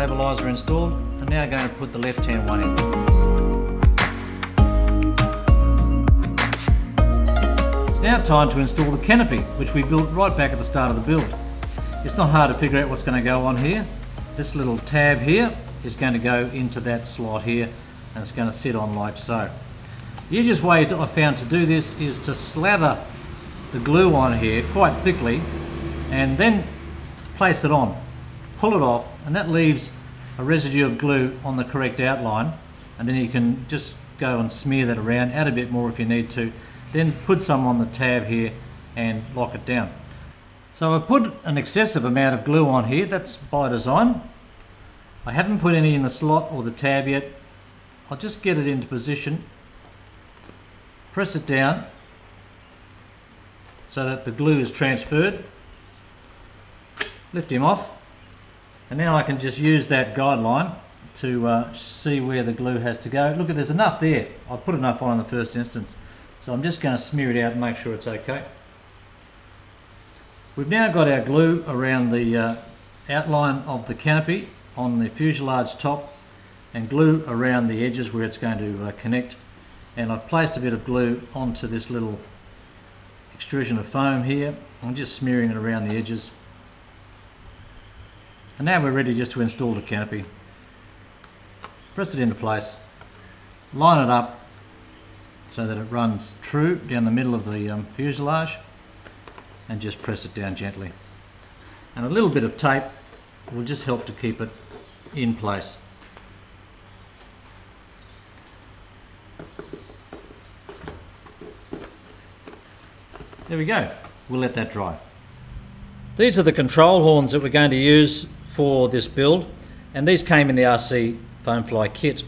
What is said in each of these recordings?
stabiliser installed. I'm now going to put the left hand one in. It's now time to install the canopy, which we built right back at the start of the build. It's not hard to figure out what's going to go on here. This little tab here is going to go into that slot here and it's going to sit on like so. The easiest way I found to do this is to slather the glue on here quite thickly and then place it on, pull it off and that leaves a residue of glue on the correct outline and then you can just go and smear that around, add a bit more if you need to, then put some on the tab here and lock it down. So I've put an excessive amount of glue on here, that's by design. I haven't put any in the slot or the tab yet. I'll just get it into position, press it down so that the glue is transferred. Lift him off and now I can just use that guideline to uh, see where the glue has to go. Look, there's enough there. I put enough on in the first instance. So I'm just going to smear it out and make sure it's okay. We've now got our glue around the uh, outline of the canopy on the fuselage top and glue around the edges where it's going to uh, connect and I've placed a bit of glue onto this little extrusion of foam here I'm just smearing it around the edges and now we're ready just to install the canopy press it into place line it up so that it runs true down the middle of the um, fuselage and just press it down gently. And a little bit of tape will just help to keep it in place. There we go. We'll let that dry. These are the control horns that we're going to use for this build and these came in the RC Foamfly kit.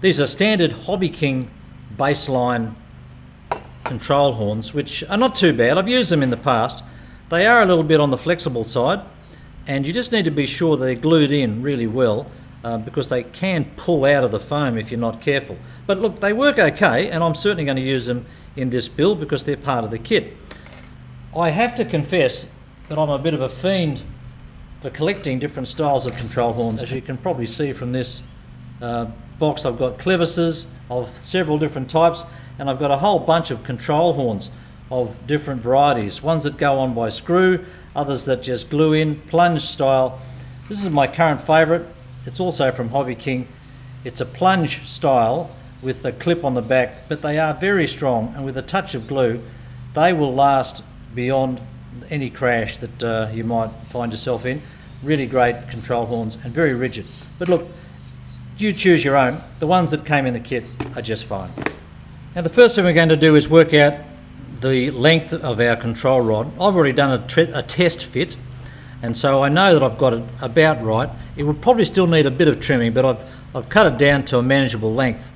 These are standard Hobby King baseline control horns, which are not too bad. I've used them in the past. They are a little bit on the flexible side, and you just need to be sure they're glued in really well uh, because they can pull out of the foam if you're not careful. But look, they work okay, and I'm certainly going to use them in this build because they're part of the kit. I have to confess that I'm a bit of a fiend for collecting different styles of control horns. As you can probably see from this uh, box, I've got clevises of several different types and I've got a whole bunch of control horns of different varieties. Ones that go on by screw, others that just glue in, plunge style. This is my current favourite. It's also from Hobby King. It's a plunge style with a clip on the back, but they are very strong and with a touch of glue, they will last beyond any crash that uh, you might find yourself in. Really great control horns and very rigid. But look, you choose your own. The ones that came in the kit are just fine. Now the first thing we're going to do is work out the length of our control rod. I've already done a, a, test fit and so I know that I've got it about right. It would probably still need a bit of trimming but I've, I've cut it down to a manageable length.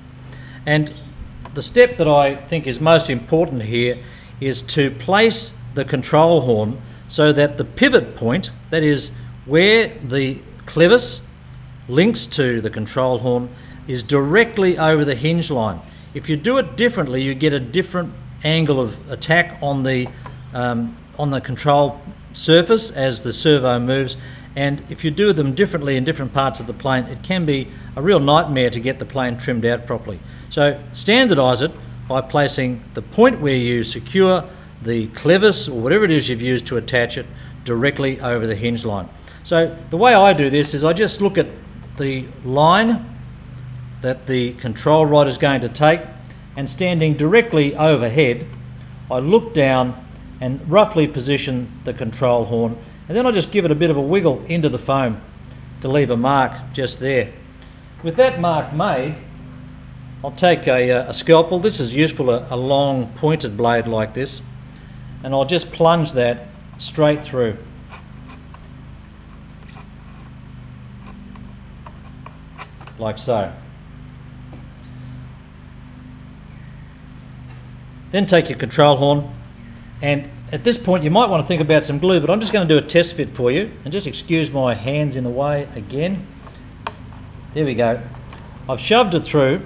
And the step that I think is most important here is to place the control horn so that the pivot point, that is where the clevis links to the control horn, is directly over the hinge line. If you do it differently, you get a different angle of attack on the um, on the control surface as the servo moves. And if you do them differently in different parts of the plane, it can be a real nightmare to get the plane trimmed out properly. So standardise it by placing the point where you secure the clevis or whatever it is you've used to attach it directly over the hinge line. So the way I do this is I just look at the line that the control rod is going to take and standing directly overhead I look down and roughly position the control horn and then I just give it a bit of a wiggle into the foam to leave a mark just there. With that mark made I'll take a, uh, a scalpel, this is useful, a, a long pointed blade like this and I'll just plunge that straight through. Like so. Then take your control horn and at this point you might want to think about some glue but I'm just going to do a test fit for you and just excuse my hands in the way again. There we go. I've shoved it through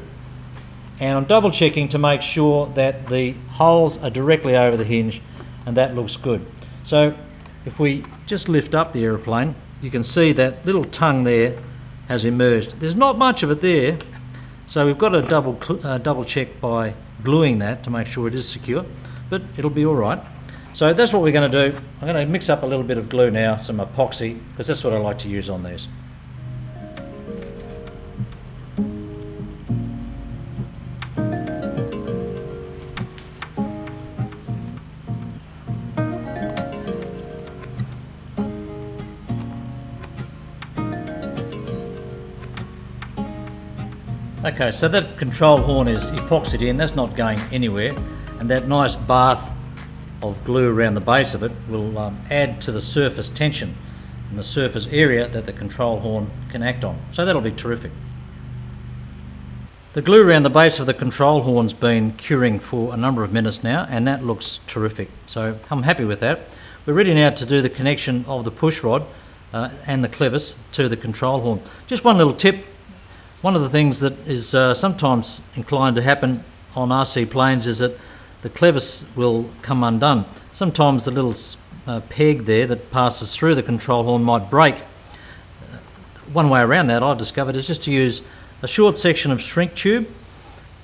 and I'm double checking to make sure that the holes are directly over the hinge and that looks good. So if we just lift up the aeroplane you can see that little tongue there has emerged. There's not much of it there, so we've got to double, uh, double check by gluing that to make sure it is secure, but it'll be all right. So that's what we're going to do. I'm going to mix up a little bit of glue now, some epoxy, because that's what I like to use on these. Okay, so that control horn is epoxied in, that's not going anywhere, and that nice bath of glue around the base of it will um, add to the surface tension and the surface area that the control horn can act on. So that'll be terrific. The glue around the base of the control horn's been curing for a number of minutes now and that looks terrific. So I'm happy with that. We're ready now to do the connection of the push rod uh, and the clevis to the control horn. Just one little tip one of the things that is uh, sometimes inclined to happen on RC planes is that the clevis will come undone. Sometimes the little uh, peg there that passes through the control horn might break. One way around that I've discovered is just to use a short section of shrink tube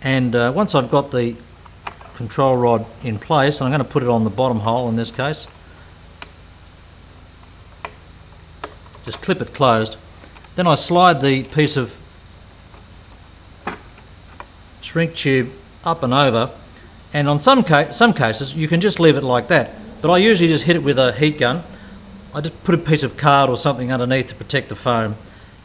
and uh, once I've got the control rod in place, and I'm going to put it on the bottom hole in this case, just clip it closed, then I slide the piece of shrink tube up and over and on some, ca some cases you can just leave it like that. But I usually just hit it with a heat gun. I just put a piece of card or something underneath to protect the foam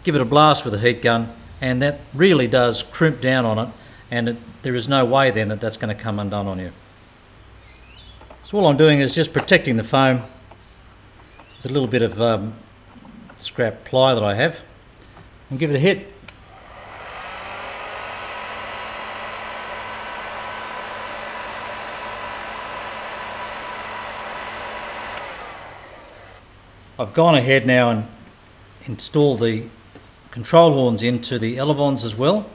give it a blast with a heat gun and that really does crimp down on it and it, there is no way then that that's going to come undone on you. So all I'm doing is just protecting the foam with a little bit of um, scrap ply that I have and give it a hit I've gone ahead now and installed the control horns into the elevons as well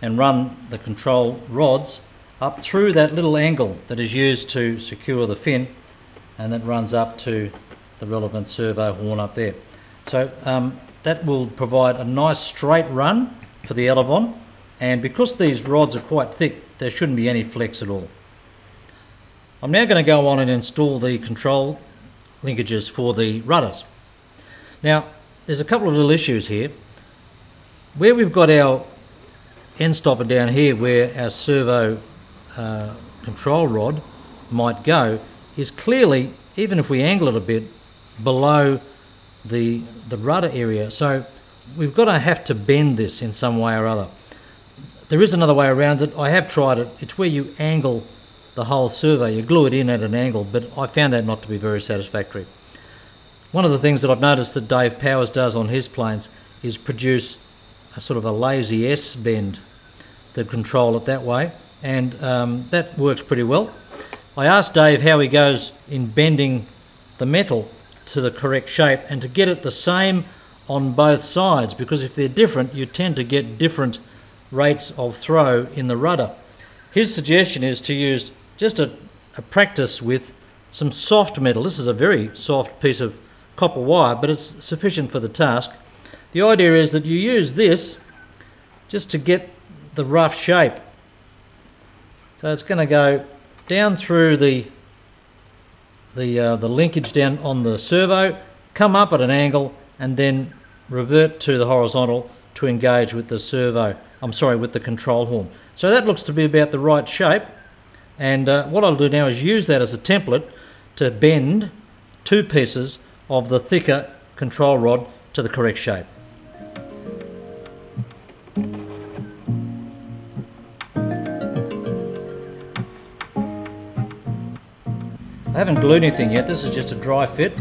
and run the control rods up through that little angle that is used to secure the fin and that runs up to the relevant servo horn up there. So um, that will provide a nice straight run for the elevon and because these rods are quite thick there shouldn't be any flex at all. I'm now going to go on and install the control linkages for the rudders. Now, there's a couple of little issues here. Where we've got our end stopper down here, where our servo uh, control rod might go, is clearly, even if we angle it a bit, below the, the rudder area. So we've got to have to bend this in some way or other. There is another way around it. I have tried it. It's where you angle the whole servo. You glue it in at an angle, but I found that not to be very satisfactory. One of the things that I've noticed that Dave Powers does on his planes is produce a sort of a lazy S bend to control it that way, and um, that works pretty well. I asked Dave how he goes in bending the metal to the correct shape and to get it the same on both sides because if they're different you tend to get different rates of throw in the rudder. His suggestion is to use just a, a practice with some soft metal. This is a very soft piece of copper wire, but it's sufficient for the task. The idea is that you use this just to get the rough shape. So it's going to go down through the the uh, the linkage down on the servo, come up at an angle, and then revert to the horizontal to engage with the servo. I'm sorry, with the control horn. So that looks to be about the right shape. And uh, what I'll do now is use that as a template to bend two pieces of the thicker control rod to the correct shape. I haven't glued anything yet, this is just a dry fit.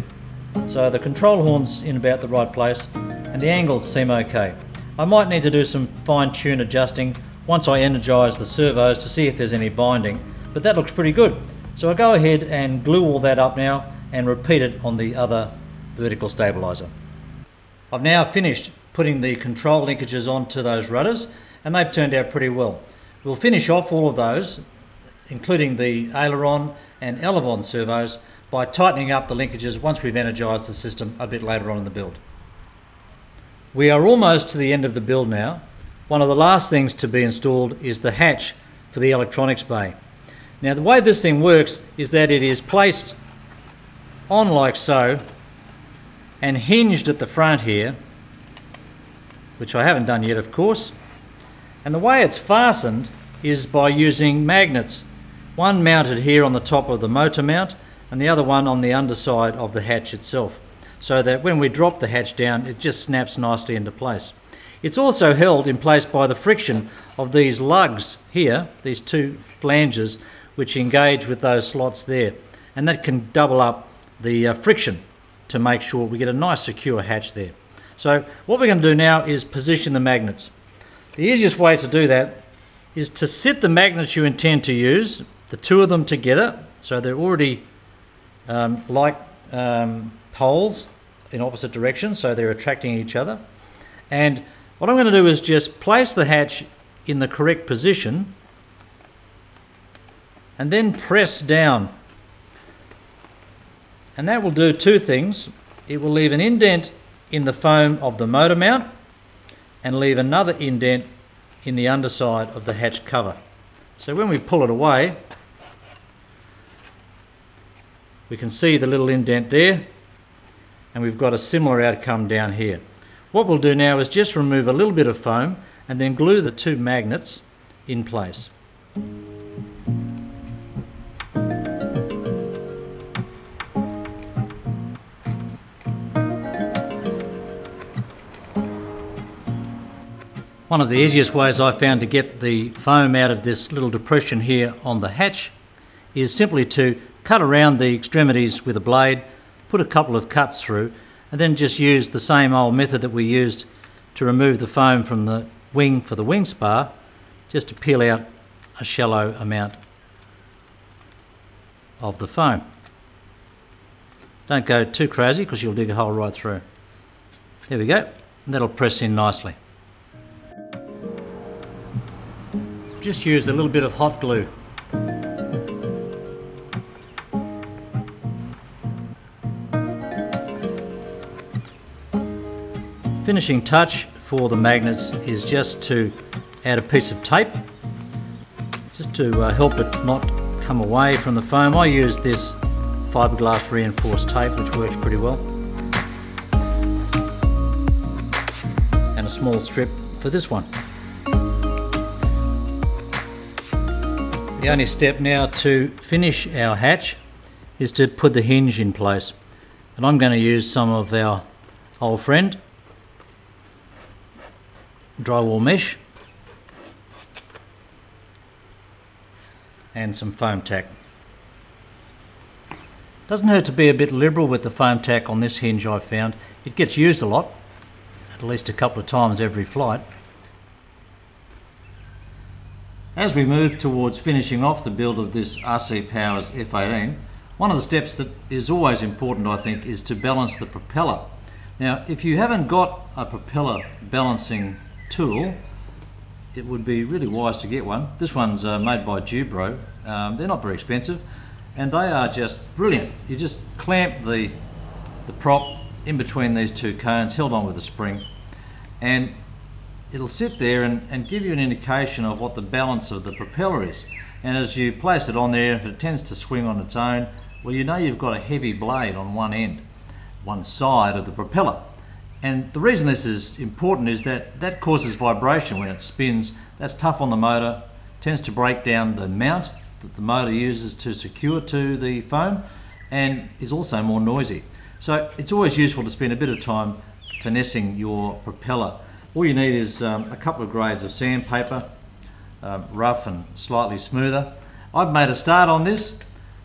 So the control horn's in about the right place and the angles seem okay. I might need to do some fine tune adjusting once I energise the servos to see if there's any binding but that looks pretty good. So I'll go ahead and glue all that up now and repeat it on the other vertical stabilizer. I've now finished putting the control linkages onto those rudders and they've turned out pretty well. We'll finish off all of those, including the aileron and elevon servos, by tightening up the linkages once we've energised the system a bit later on in the build. We are almost to the end of the build now. One of the last things to be installed is the hatch for the electronics bay. Now the way this thing works is that it is placed on like so and hinged at the front here, which I haven't done yet of course. And the way it's fastened is by using magnets, one mounted here on the top of the motor mount and the other one on the underside of the hatch itself, so that when we drop the hatch down it just snaps nicely into place. It's also held in place by the friction of these lugs here, these two flanges, which engage with those slots there. And that can double up the uh, friction to make sure we get a nice secure hatch there. So what we're going to do now is position the magnets. The easiest way to do that is to sit the magnets you intend to use, the two of them together, so they're already um, like um, poles in opposite directions, so they're attracting each other. And what I'm going to do is just place the hatch in the correct position and then press down. And that will do two things. It will leave an indent in the foam of the motor mount and leave another indent in the underside of the hatch cover. So when we pull it away, we can see the little indent there and we've got a similar outcome down here. What we'll do now is just remove a little bit of foam and then glue the two magnets in place. One of the easiest ways I found to get the foam out of this little depression here on the hatch is simply to cut around the extremities with a blade, put a couple of cuts through, and then just use the same old method that we used to remove the foam from the wing for the wing spar, just to peel out a shallow amount of the foam. Don't go too crazy because you'll dig a hole right through. There we go, and that'll press in nicely. Just use a little bit of hot glue. Finishing touch for the magnets is just to add a piece of tape just to uh, help it not come away from the foam. I use this fiberglass reinforced tape which works pretty well and a small strip for this one. The only step now to finish our hatch is to put the hinge in place. And I'm going to use some of our old friend drywall mesh and some foam tack. Doesn't hurt to be a bit liberal with the foam tack on this hinge I've found. It gets used a lot, at least a couple of times every flight. As we move towards finishing off the build of this RC Powers F18, one of the steps that is always important I think is to balance the propeller. Now if you haven't got a propeller balancing tool it would be really wise to get one. This one's uh, made by Dubro. Um, they're not very expensive and they are just brilliant. You just clamp the, the prop in between these two cones held on with a spring and it'll sit there and, and give you an indication of what the balance of the propeller is. And as you place it on there, if it tends to swing on its own, well you know you've got a heavy blade on one end, one side of the propeller. And the reason this is important is that that causes vibration when it spins. That's tough on the motor, tends to break down the mount that the motor uses to secure to the foam and is also more noisy. So it's always useful to spend a bit of time finessing your propeller all you need is um, a couple of grades of sandpaper, uh, rough and slightly smoother. I've made a start on this.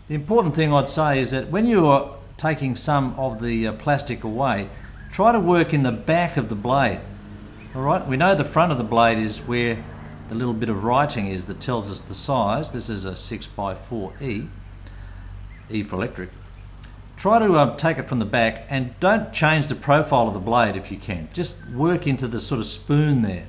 The important thing I'd say is that when you are taking some of the uh, plastic away, try to work in the back of the blade. All right, we know the front of the blade is where the little bit of writing is that tells us the size. This is a 6x4E, E for electric. Try to um, take it from the back and don't change the profile of the blade if you can. Just work into the sort of spoon there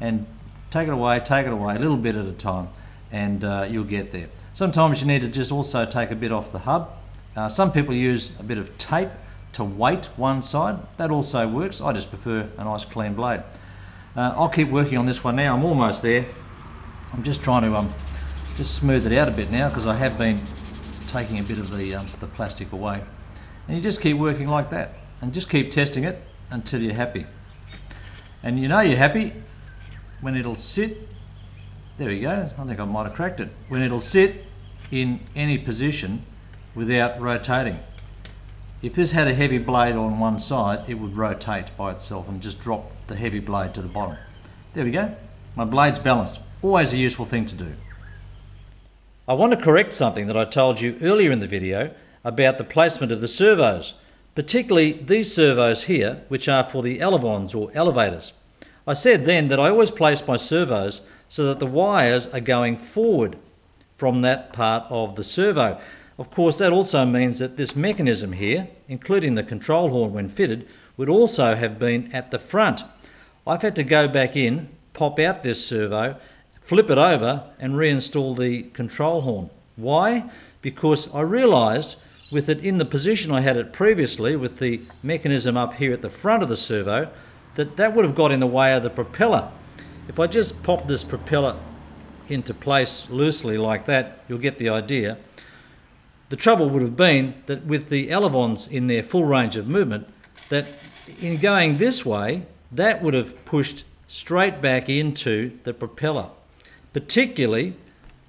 and take it away, take it away, a little bit at a time and uh, you'll get there. Sometimes you need to just also take a bit off the hub. Uh, some people use a bit of tape to weight one side, that also works. I just prefer a nice clean blade. Uh, I'll keep working on this one now. I'm almost there. I'm just trying to um, just smooth it out a bit now because I have been taking a bit of the, um, the plastic away. And you just keep working like that and just keep testing it until you're happy. And you know you're happy when it'll sit, there we go, I think I might have cracked it, when it'll sit in any position without rotating. If this had a heavy blade on one side, it would rotate by itself and just drop the heavy blade to the bottom. There we go. My blade's balanced. Always a useful thing to do. I want to correct something that I told you earlier in the video about the placement of the servos, particularly these servos here, which are for the elevons or elevators. I said then that I always place my servos so that the wires are going forward from that part of the servo. Of course, that also means that this mechanism here, including the control horn when fitted, would also have been at the front. I've had to go back in, pop out this servo, flip it over and reinstall the control horn. Why? Because I realised with it in the position I had it previously with the mechanism up here at the front of the servo that that would have got in the way of the propeller. If I just pop this propeller into place loosely like that, you'll get the idea. The trouble would have been that with the elevons in their full range of movement, that in going this way, that would have pushed straight back into the propeller, particularly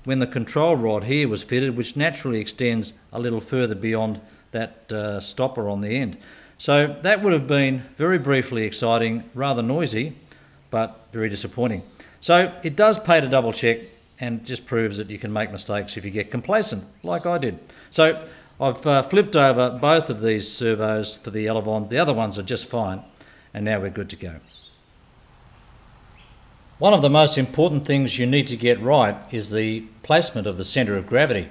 when the control rod here was fitted, which naturally extends a little further beyond that uh, stopper on the end. So that would have been very briefly exciting, rather noisy, but very disappointing. So it does pay to double check and just proves that you can make mistakes if you get complacent, like I did. So I've uh, flipped over both of these servos for the Elevon. The other ones are just fine, and now we're good to go. One of the most important things you need to get right is the placement of the centre of gravity.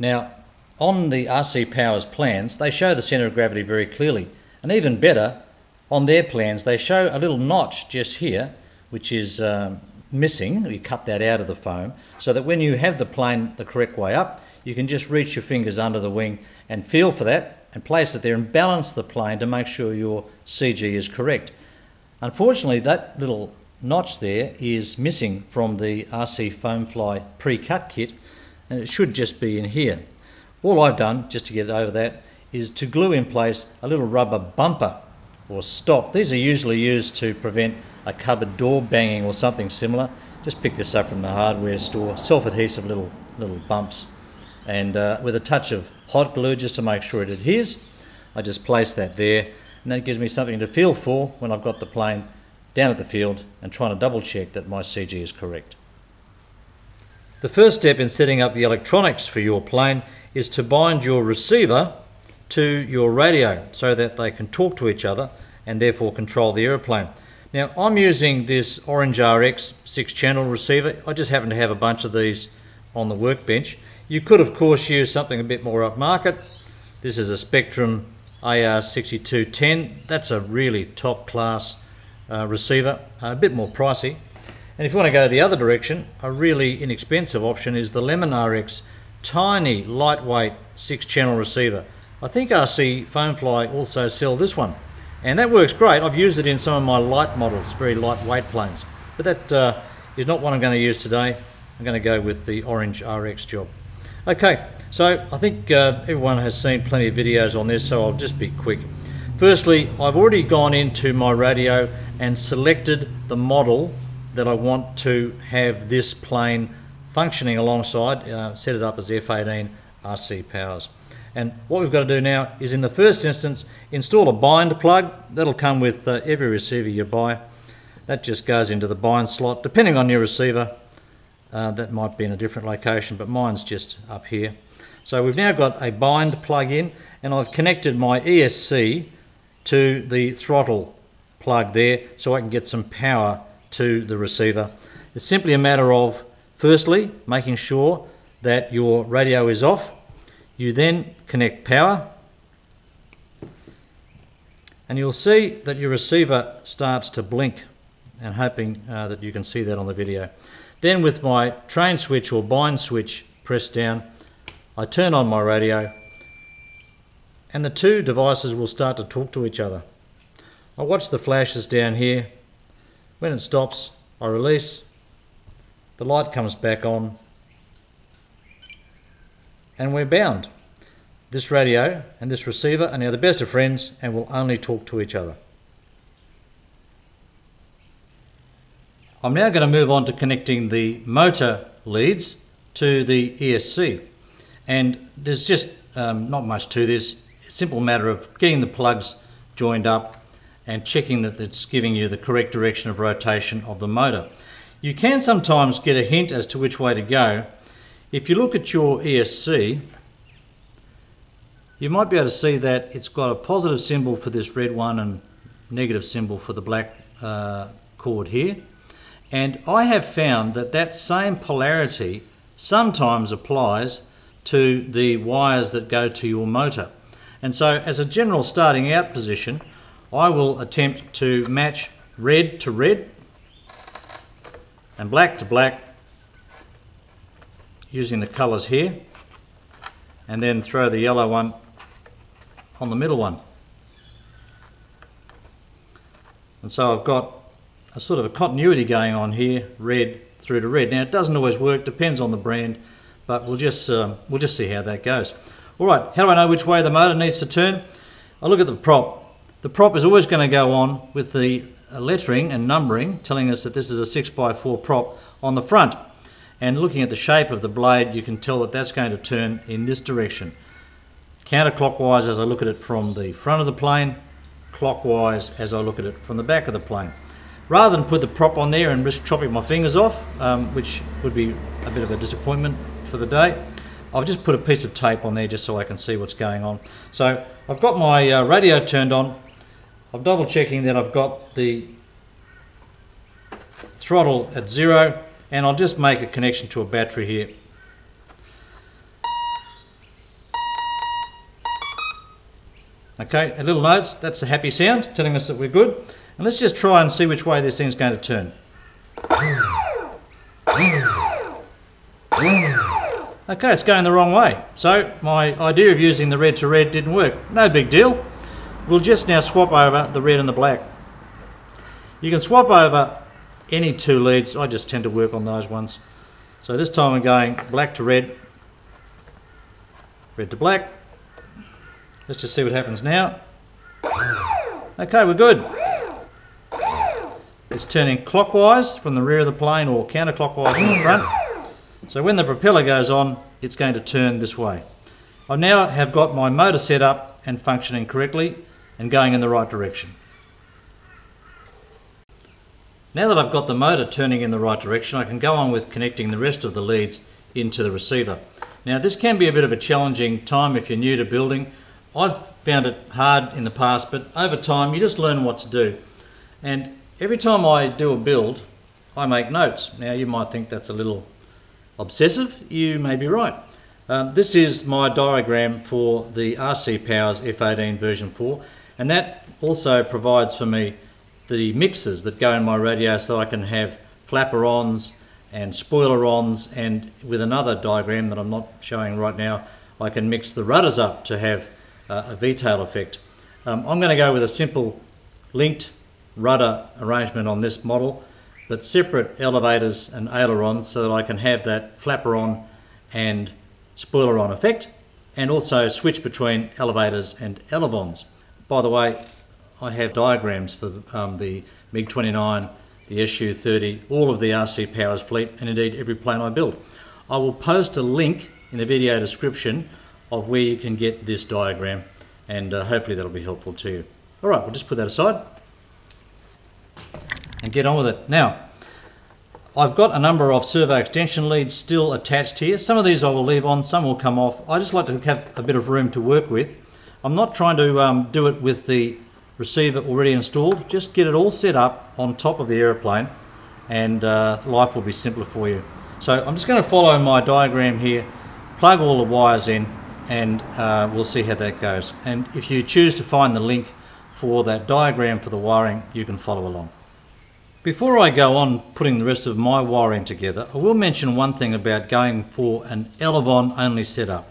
Now, on the RC Powers plans, they show the centre of gravity very clearly, and even better, on their plans, they show a little notch just here, which is um, missing. You cut that out of the foam so that when you have the plane the correct way up, you can just reach your fingers under the wing and feel for that and place it there and balance the plane to make sure your CG is correct. Unfortunately, that little notch there is missing from the RC Foamfly pre-cut kit and it should just be in here. All I've done, just to get over that, is to glue in place a little rubber bumper or stop. These are usually used to prevent a cupboard door banging or something similar. Just pick this up from the hardware store, self-adhesive little little bumps. And uh, with a touch of hot glue just to make sure it adheres, I just place that there and that gives me something to feel for when I've got the plane down at the field and trying to double check that my CG is correct. The first step in setting up the electronics for your plane is to bind your receiver to your radio so that they can talk to each other and therefore control the aeroplane. Now I'm using this Orange RX 6 channel receiver. I just happen to have a bunch of these on the workbench. You could of course use something a bit more upmarket. This is a Spektrum AR6210. That's a really top class uh, receiver, a bit more pricey. And if you want to go the other direction, a really inexpensive option is the Lemon RX tiny lightweight 6 channel receiver. I think RC Foamfly also sell this one and that works great. I've used it in some of my light models, very lightweight planes. But that uh, is not what I'm going to use today. I'm going to go with the Orange RX job. Okay, so I think uh, everyone has seen plenty of videos on this, so I'll just be quick. Firstly, I've already gone into my radio and selected the model that I want to have this plane functioning alongside, uh, set it up as F-18 RC powers. And what we've got to do now is in the first instance install a bind plug. That'll come with uh, every receiver you buy. That just goes into the bind slot. Depending on your receiver, uh, that might be in a different location, but mine's just up here. So we've now got a bind plug in and I've connected my ESC to the throttle plug there so I can get some power to the receiver. It's simply a matter of firstly making sure that your radio is off you then connect power and you'll see that your receiver starts to blink and hoping uh, that you can see that on the video. Then with my train switch or bind switch pressed down, I turn on my radio and the two devices will start to talk to each other. I watch the flashes down here. When it stops, I release. The light comes back on and we're bound. This radio and this receiver are now the best of friends and will only talk to each other. I'm now going to move on to connecting the motor leads to the ESC. And there's just um, not much to this. Simple matter of getting the plugs joined up and checking that it's giving you the correct direction of rotation of the motor. You can sometimes get a hint as to which way to go. If you look at your ESC, you might be able to see that it's got a positive symbol for this red one and negative symbol for the black uh, cord here. And I have found that that same polarity sometimes applies to the wires that go to your motor. And so as a general starting out position, I will attempt to match red to red and black to black using the colours here and then throw the yellow one on the middle one. And so I've got a sort of a continuity going on here, red through to red. Now it doesn't always work, depends on the brand, but we'll just um, we'll just see how that goes. All right, how do I know which way the motor needs to turn? I look at the prop. The prop is always going to go on with the lettering and numbering telling us that this is a 6x4 prop on the front. And looking at the shape of the blade, you can tell that that's going to turn in this direction. Counterclockwise as I look at it from the front of the plane, clockwise as I look at it from the back of the plane rather than put the prop on there and risk chopping my fingers off, um, which would be a bit of a disappointment for the day, I've just put a piece of tape on there just so I can see what's going on. So I've got my uh, radio turned on. I'm double checking that I've got the throttle at zero and I'll just make a connection to a battery here. Okay, a little notes, that's a happy sound telling us that we're good. And let's just try and see which way this thing's going to turn. Okay, it's going the wrong way. So my idea of using the red to red didn't work. No big deal. We'll just now swap over the red and the black. You can swap over any two leads. I just tend to work on those ones. So this time I'm going black to red, red to black. Let's just see what happens now. Okay, we're good. It's turning clockwise from the rear of the plane or counterclockwise from the front. So when the propeller goes on, it's going to turn this way. I now have got my motor set up and functioning correctly and going in the right direction. Now that I've got the motor turning in the right direction, I can go on with connecting the rest of the leads into the receiver. Now this can be a bit of a challenging time if you're new to building. I've found it hard in the past, but over time you just learn what to do. And Every time I do a build, I make notes. Now you might think that's a little obsessive, you may be right. Um, this is my diagram for the RC Powers F18 version 4 and that also provides for me the mixers that go in my radio so I can have flapper-ons and spoiler-ons and with another diagram that I'm not showing right now I can mix the rudders up to have uh, a V-tail effect. Um, I'm going to go with a simple linked rudder arrangement on this model, but separate elevators and ailerons so that I can have that flapper-on and spoiler-on effect, and also switch between elevators and elevons. By the way, I have diagrams for um, the MiG-29, the Su-30, all of the RC Powers fleet, and indeed every plane I build. I will post a link in the video description of where you can get this diagram, and uh, hopefully that'll be helpful to you. All right, we'll just put that aside and get on with it. Now, I've got a number of servo extension leads still attached here. Some of these I will leave on, some will come off. I just like to have a bit of room to work with. I'm not trying to um, do it with the receiver already installed. Just get it all set up on top of the aeroplane and uh, life will be simpler for you. So I'm just going to follow my diagram here, plug all the wires in and uh, we'll see how that goes. And if you choose to find the link for that diagram for the wiring, you can follow along. Before I go on putting the rest of my wiring together, I will mention one thing about going for an Elevon only setup.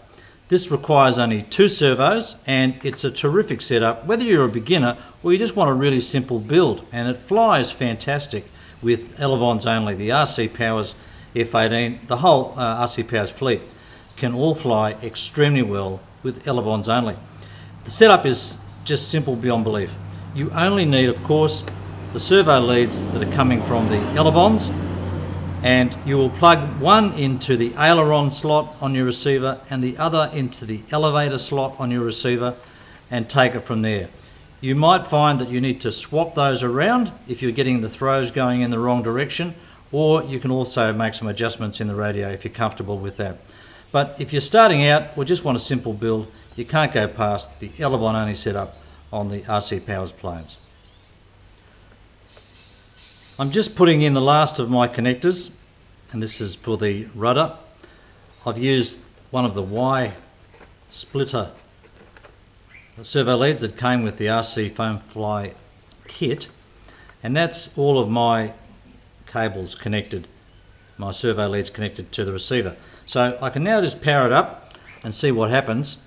This requires only two servos and it's a terrific setup whether you're a beginner or you just want a really simple build and it flies fantastic with Elevons only. The RC Powers F18, the whole uh, RC Powers fleet can all fly extremely well with Elevons only. The setup is just simple beyond belief. You only need of course the servo leads that are coming from the Elevons and you will plug one into the aileron slot on your receiver and the other into the elevator slot on your receiver and take it from there. You might find that you need to swap those around if you're getting the throws going in the wrong direction or you can also make some adjustments in the radio if you're comfortable with that. But if you're starting out or just want a simple build, you can't go past the Elevon only setup on the RC Powers planes. I'm just putting in the last of my connectors and this is for the rudder. I've used one of the Y splitter servo leads that came with the RC Foam Fly kit and that's all of my cables connected, my servo leads connected to the receiver. So I can now just power it up and see what happens.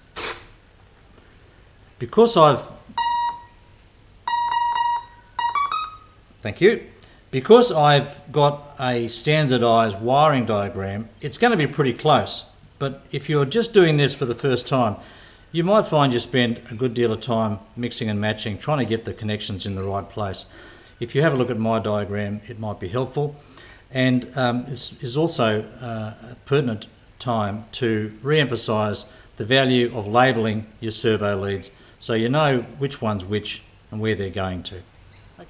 Because I've Thank you. Because I've got a standardized wiring diagram, it's going to be pretty close. But if you're just doing this for the first time, you might find you spend a good deal of time mixing and matching, trying to get the connections in the right place. If you have a look at my diagram, it might be helpful. And um, it's, it's also uh, a pertinent time to re-emphasise the value of labelling your servo leads so you know which one's which and where they're going to.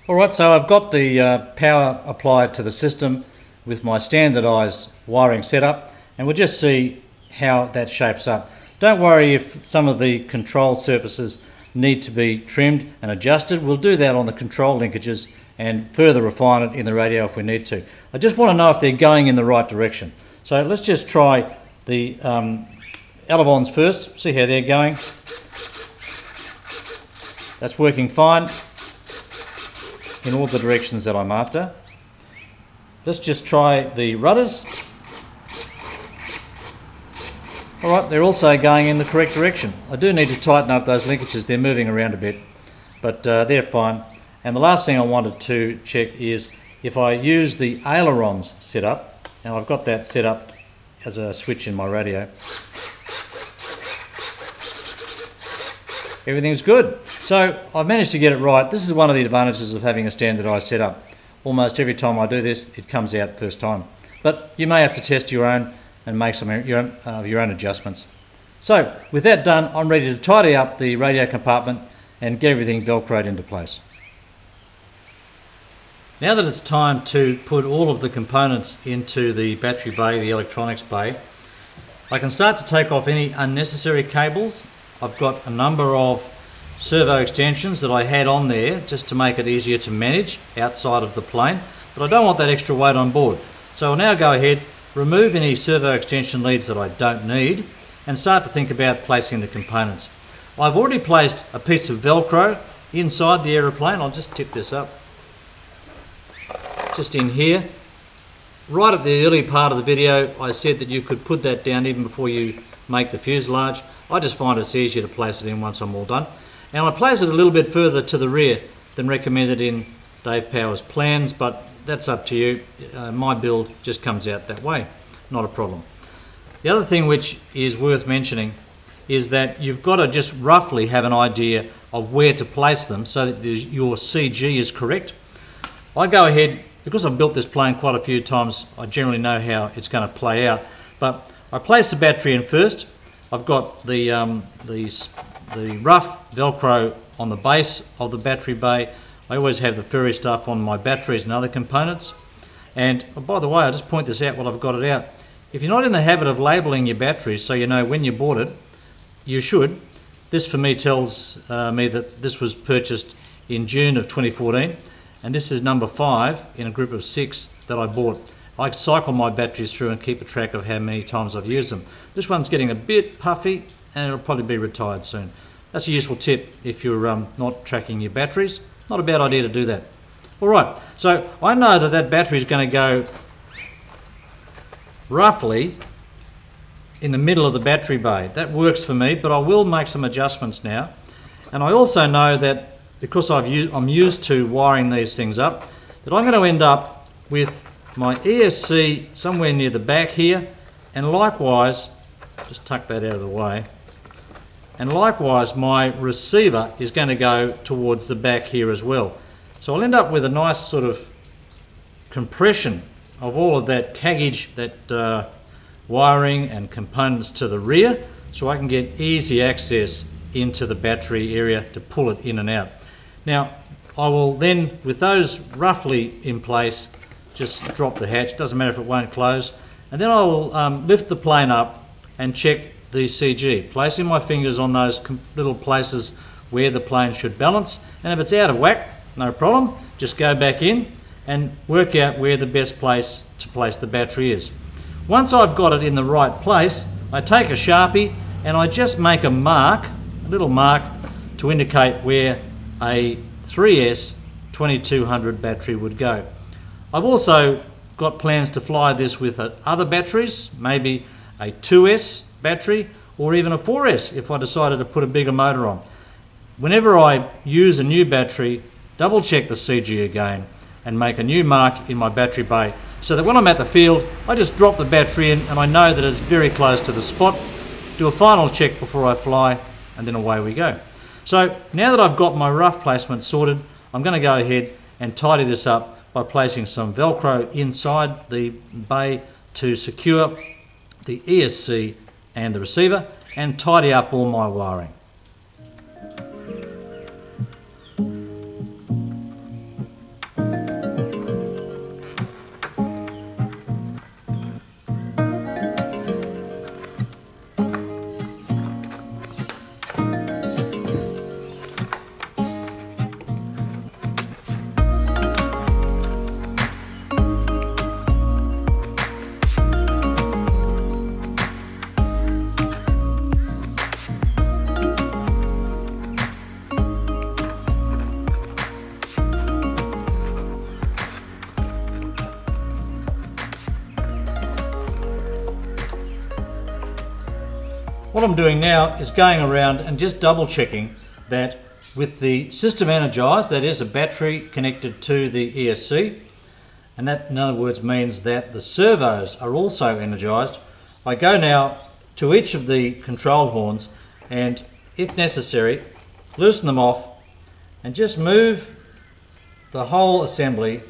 Alright, so I've got the uh, power applied to the system with my standardised wiring setup and we'll just see how that shapes up. Don't worry if some of the control surfaces need to be trimmed and adjusted. We'll do that on the control linkages and further refine it in the radio if we need to. I just want to know if they're going in the right direction. So let's just try the um, Elevons first, see how they're going. That's working fine in all the directions that I'm after. Let's just try the rudders. Alright, they're also going in the correct direction. I do need to tighten up those linkages, they're moving around a bit, but uh, they're fine. And the last thing I wanted to check is if I use the ailerons setup, now I've got that set up as a switch in my radio. Everything's good. So I've managed to get it right. This is one of the advantages of having a standardised setup. Almost every time I do this, it comes out first time. But you may have to test your own and make some your uh, your own adjustments. So with that done, I'm ready to tidy up the radio compartment and get everything velcroed into place. Now that it's time to put all of the components into the battery bay, the electronics bay, I can start to take off any unnecessary cables. I've got a number of servo extensions that I had on there just to make it easier to manage outside of the plane but I don't want that extra weight on board. So I'll now go ahead remove any servo extension leads that I don't need and start to think about placing the components. I've already placed a piece of velcro inside the aeroplane. I'll just tip this up just in here. Right at the early part of the video I said that you could put that down even before you make the fuselage I just find it's easier to place it in once I'm all done and I place it a little bit further to the rear than recommended in Dave Power's plans, but that's up to you. Uh, my build just comes out that way, not a problem. The other thing which is worth mentioning is that you've got to just roughly have an idea of where to place them so that your CG is correct. I go ahead, because I've built this plane quite a few times, I generally know how it's going to play out, but I place the battery in first. I've got the, um, the the rough Velcro on the base of the battery bay. I always have the furry stuff on my batteries and other components. And oh, by the way, I just point this out while I've got it out. If you're not in the habit of labelling your batteries so you know when you bought it, you should. This for me tells uh, me that this was purchased in June of 2014 and this is number five in a group of six that I bought. I cycle my batteries through and keep a track of how many times I've used them. This one's getting a bit puffy and it'll probably be retired soon. That's a useful tip if you're um, not tracking your batteries. Not a bad idea to do that. All right, so I know that that battery is going to go roughly in the middle of the battery bay. That works for me, but I will make some adjustments now. And I also know that because I've I'm used to wiring these things up, that I'm going to end up with my ESC somewhere near the back here, and likewise, just tuck that out of the way, and likewise my receiver is going to go towards the back here as well. So I'll end up with a nice sort of compression of all of that caggage, that uh, wiring and components to the rear, so I can get easy access into the battery area to pull it in and out. Now, I will then, with those roughly in place, just drop the hatch, doesn't matter if it won't close, and then I will um, lift the plane up and check the CG, placing my fingers on those little places where the plane should balance, and if it's out of whack, no problem, just go back in and work out where the best place to place the battery is. Once I've got it in the right place, I take a Sharpie and I just make a mark, a little mark, to indicate where a 3S 2200 battery would go. I've also got plans to fly this with uh, other batteries, maybe a 2S battery or even a 4S if I decided to put a bigger motor on. Whenever I use a new battery, double check the CG again and make a new mark in my battery bay so that when I'm at the field, I just drop the battery in and I know that it's very close to the spot, do a final check before I fly, and then away we go. So now that I've got my rough placement sorted, I'm going to go ahead and tidy this up by placing some Velcro inside the bay to secure the ESC and the receiver and tidy up all my wiring. Is going around and just double checking that with the system energized, that is a battery connected to the ESC, and that in other words means that the servos are also energized. I go now to each of the control horns and if necessary, loosen them off and just move the whole assembly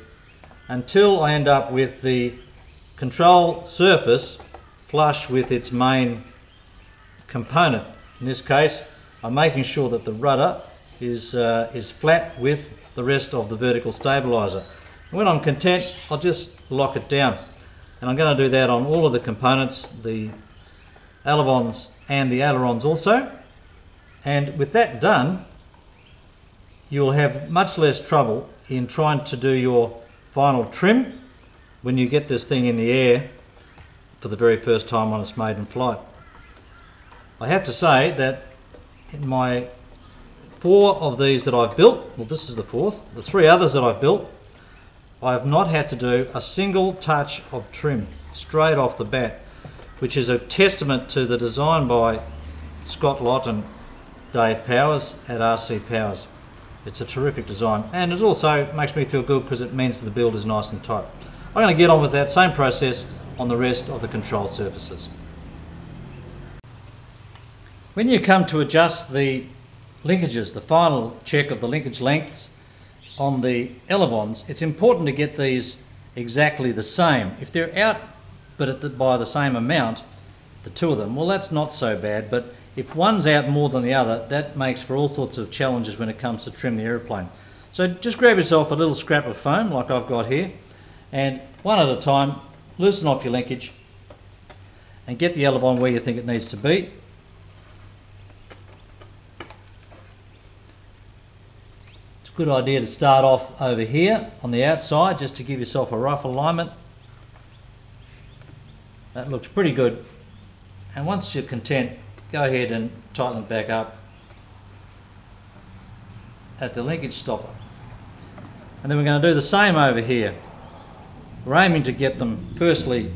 until I end up with the control surface flush with its main component. In this case, I'm making sure that the rudder is, uh, is flat with the rest of the vertical stabilizer. When I'm content, I'll just lock it down. And I'm going to do that on all of the components, the elevons and the ailerons also. And with that done, you'll have much less trouble in trying to do your final trim when you get this thing in the air for the very first time on its maiden flight. I have to say that in my four of these that I've built, well this is the fourth, the three others that I've built, I have not had to do a single touch of trim straight off the bat, which is a testament to the design by Scott Lott and Dave Powers at RC Powers. It's a terrific design and it also makes me feel good because it means the build is nice and tight. I'm going to get on with that same process on the rest of the control surfaces. When you come to adjust the linkages, the final check of the linkage lengths on the elevons, it's important to get these exactly the same. If they're out but the, by the same amount, the two of them, well that's not so bad, but if one's out more than the other, that makes for all sorts of challenges when it comes to trim the aeroplane. So just grab yourself a little scrap of foam like I've got here, and one at a time, loosen off your linkage and get the elevon where you think it needs to be. Good idea to start off over here on the outside just to give yourself a rough alignment. That looks pretty good. And once you're content, go ahead and tighten it back up at the linkage stopper. And then we're going to do the same over here. We're aiming to get them firstly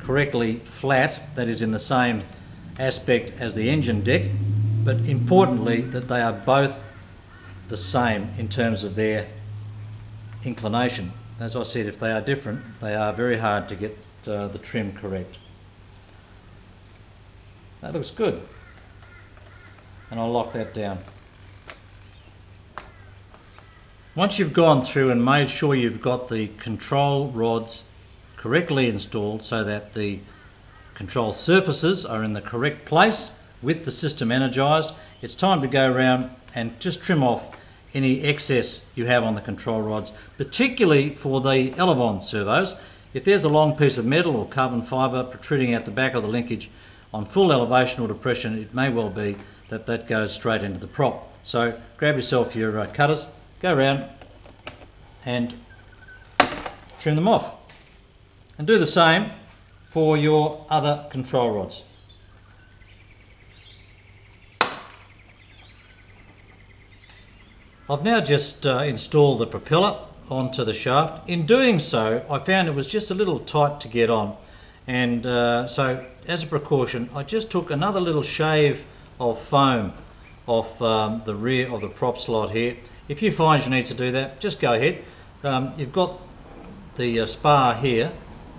correctly flat, that is in the same aspect as the engine deck, but importantly that they are both the same in terms of their inclination. As I said, if they are different, they are very hard to get uh, the trim correct. That looks good. And I'll lock that down. Once you've gone through and made sure you've got the control rods correctly installed so that the control surfaces are in the correct place with the system energized, it's time to go around and just trim off any excess you have on the control rods, particularly for the Elevon servos. If there's a long piece of metal or carbon fibre protruding out the back of the linkage on full elevation or depression, it may well be that that goes straight into the prop. So grab yourself your uh, cutters, go around and trim them off. And do the same for your other control rods. I've now just uh, installed the propeller onto the shaft. In doing so, I found it was just a little tight to get on. And uh, so, as a precaution, I just took another little shave of foam off um, the rear of the prop slot here. If you find you need to do that, just go ahead. Um, you've got the uh, spar here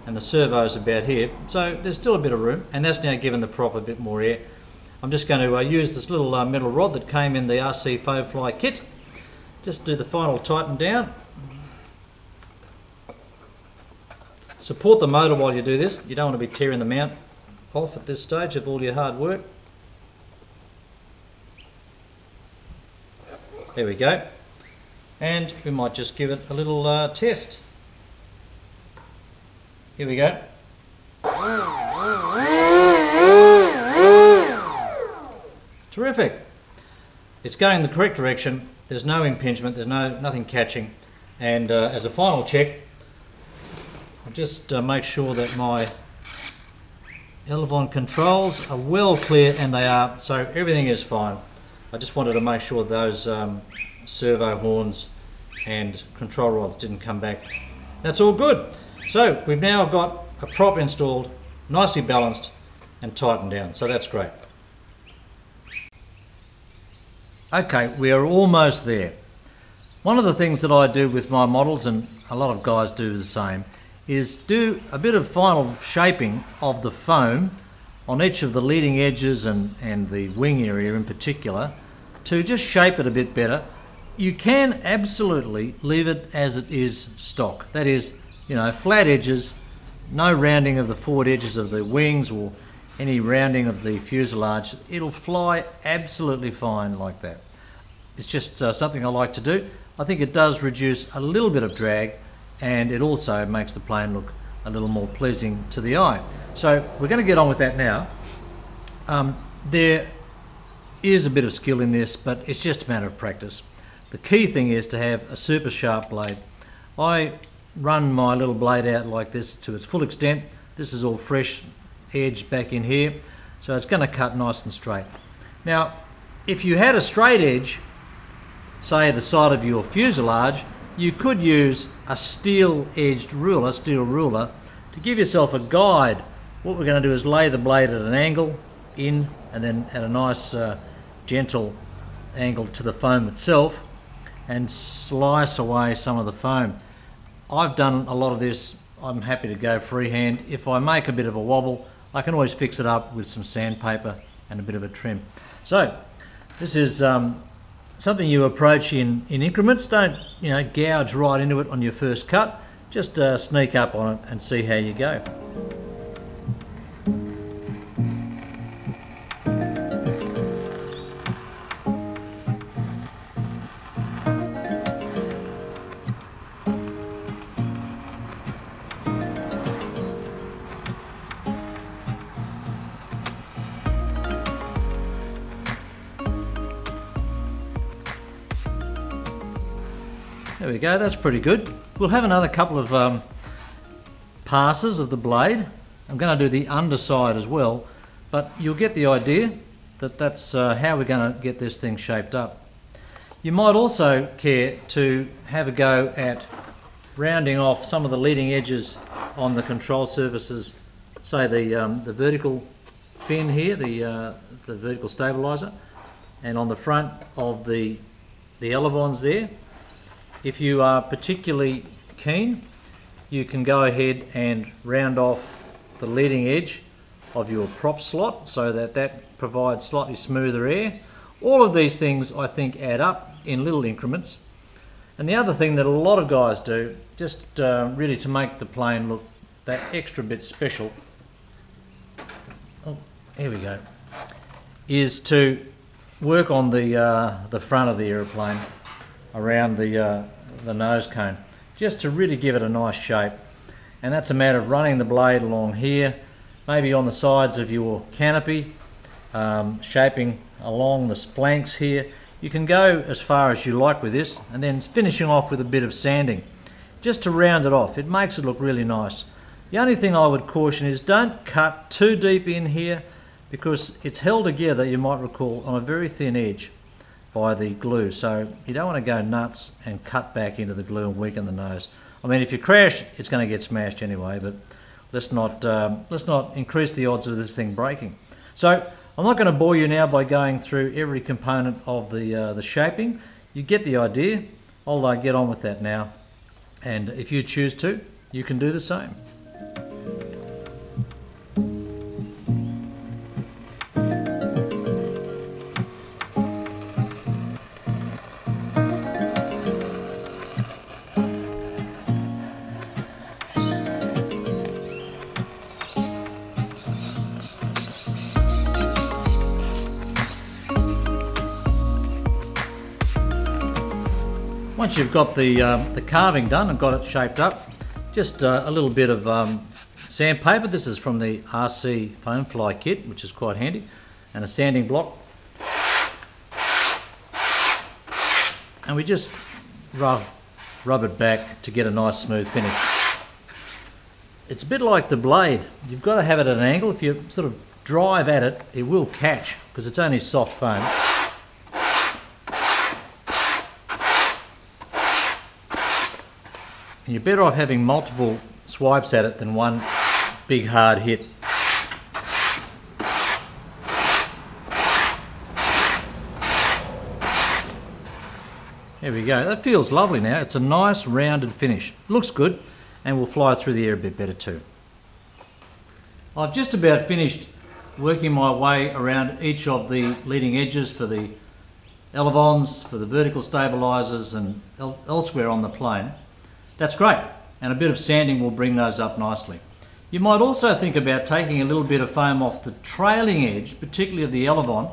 and the servos about here, so there's still a bit of room, and that's now given the prop a bit more air. I'm just going to uh, use this little uh, metal rod that came in the RC Foamfly kit just do the final tighten down. Support the motor while you do this. You don't want to be tearing the mount off at this stage of all your hard work. There we go. And we might just give it a little uh, test. Here we go. Terrific. It's going the correct direction there's no impingement, there's no nothing catching. And uh, as a final check, I'll just uh, make sure that my Elevon controls are well clear, and they are, so everything is fine. I just wanted to make sure those um, servo horns and control rods didn't come back. That's all good. So we've now got a prop installed, nicely balanced and tightened down, so that's great. Okay, we are almost there. One of the things that I do with my models, and a lot of guys do the same, is do a bit of final shaping of the foam on each of the leading edges and, and the wing area in particular to just shape it a bit better. You can absolutely leave it as it is stock. That is, you know, flat edges, no rounding of the forward edges of the wings or any rounding of the fuselage, it'll fly absolutely fine like that. It's just uh, something I like to do. I think it does reduce a little bit of drag and it also makes the plane look a little more pleasing to the eye. So we're going to get on with that now. Um, there is a bit of skill in this, but it's just a matter of practice. The key thing is to have a super sharp blade. I run my little blade out like this to its full extent. This is all fresh edge back in here. So it's going to cut nice and straight. Now, if you had a straight edge, say the side of your fuselage, you could use a steel edged ruler, steel ruler, to give yourself a guide. What we're going to do is lay the blade at an angle in and then at a nice uh, gentle angle to the foam itself and slice away some of the foam. I've done a lot of this, I'm happy to go freehand. If I make a bit of a wobble, I can always fix it up with some sandpaper and a bit of a trim. So this is um, something you approach in, in increments. Don't you know gouge right into it on your first cut. Just uh, sneak up on it and see how you go. Go, that's pretty good. We'll have another couple of um, passes of the blade. I'm going to do the underside as well, but you'll get the idea that that's uh, how we're going to get this thing shaped up. You might also care to have a go at rounding off some of the leading edges on the control surfaces say the, um, the vertical fin here, the, uh, the vertical stabilizer, and on the front of the, the elevons there. If you are particularly keen, you can go ahead and round off the leading edge of your prop slot so that that provides slightly smoother air. All of these things I think add up in little increments. And the other thing that a lot of guys do, just uh, really to make the plane look that extra bit special, oh, here we go, is to work on the, uh, the front of the aeroplane around the, uh, the nose cone, just to really give it a nice shape. And that's a matter of running the blade along here, maybe on the sides of your canopy, um, shaping along the flanks here. You can go as far as you like with this and then finishing off with a bit of sanding just to round it off. It makes it look really nice. The only thing I would caution is don't cut too deep in here because it's held together, you might recall, on a very thin edge by the glue. So you don't want to go nuts and cut back into the glue and weaken the nose. I mean, if you crash, it's going to get smashed anyway, but let's not, um, let's not increase the odds of this thing breaking. So I'm not going to bore you now by going through every component of the, uh, the shaping. You get the idea. I'll uh, get on with that now. And if you choose to, you can do the same. Once you've got the, um, the carving done and got it shaped up, just uh, a little bit of um, sandpaper. This is from the RC foam fly kit, which is quite handy, and a sanding block. And we just rub, rub it back to get a nice smooth finish. It's a bit like the blade. You've got to have it at an angle. If you sort of drive at it, it will catch because it's only soft foam. You're better off having multiple swipes at it than one big hard hit. There we go. That feels lovely now. It's a nice rounded finish. Looks good and will fly through the air a bit better too. I've just about finished working my way around each of the leading edges for the elevons, for the vertical stabilizers and el elsewhere on the plane. That's great, and a bit of sanding will bring those up nicely. You might also think about taking a little bit of foam off the trailing edge, particularly of the elevon,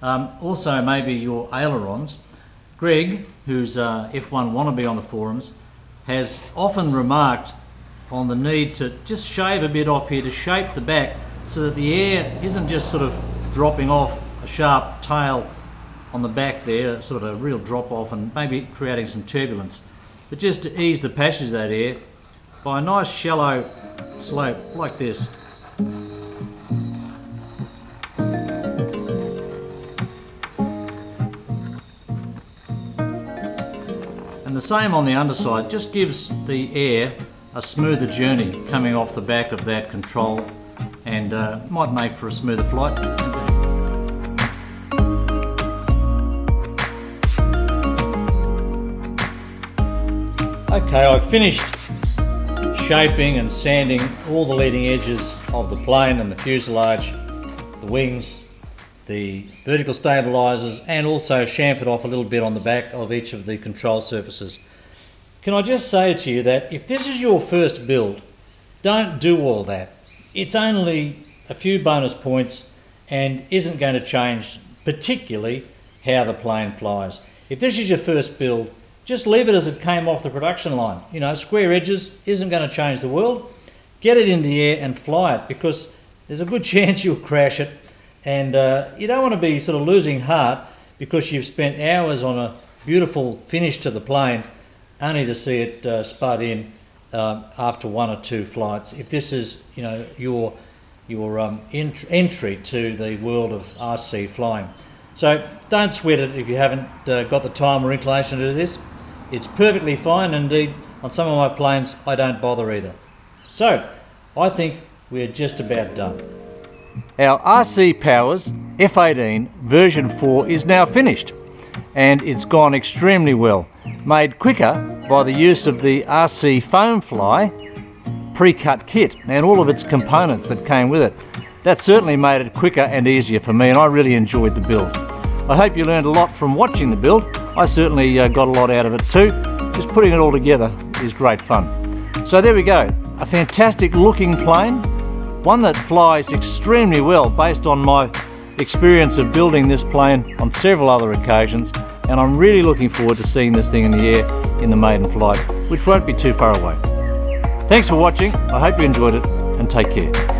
um, also maybe your ailerons. Greg, who's uh, F1 wannabe on the forums, has often remarked on the need to just shave a bit off here to shape the back so that the air isn't just sort of dropping off a sharp tail on the back there, sort of a real drop off and maybe creating some turbulence but just to ease the passage of that air by a nice shallow slope like this. And the same on the underside, just gives the air a smoother journey coming off the back of that control and uh, might make for a smoother flight. Okay, I've finished shaping and sanding all the leading edges of the plane and the fuselage, the wings, the vertical stabilizers and also chamfered off a little bit on the back of each of the control surfaces. Can I just say to you that if this is your first build, don't do all that. It's only a few bonus points and isn't going to change particularly how the plane flies. If this is your first build, just leave it as it came off the production line. You know, square edges isn't going to change the world. Get it in the air and fly it because there's a good chance you'll crash it. And uh, you don't want to be sort of losing heart because you've spent hours on a beautiful finish to the plane only to see it uh, spud in um, after one or two flights. If this is, you know, your your um, ent entry to the world of RC flying. So don't sweat it if you haven't uh, got the time or inclination to do this. It's perfectly fine. Indeed, on some of my planes, I don't bother either. So, I think we're just about done. Our RC Powers F18 version 4 is now finished and it's gone extremely well. Made quicker by the use of the RC Foam Fly pre-cut kit and all of its components that came with it. That certainly made it quicker and easier for me and I really enjoyed the build. I hope you learned a lot from watching the build. I certainly uh, got a lot out of it too. Just putting it all together is great fun. So there we go, a fantastic looking plane, one that flies extremely well based on my experience of building this plane on several other occasions and I'm really looking forward to seeing this thing in the air in the maiden flight, which won't be too far away. Thanks for watching, I hope you enjoyed it and take care.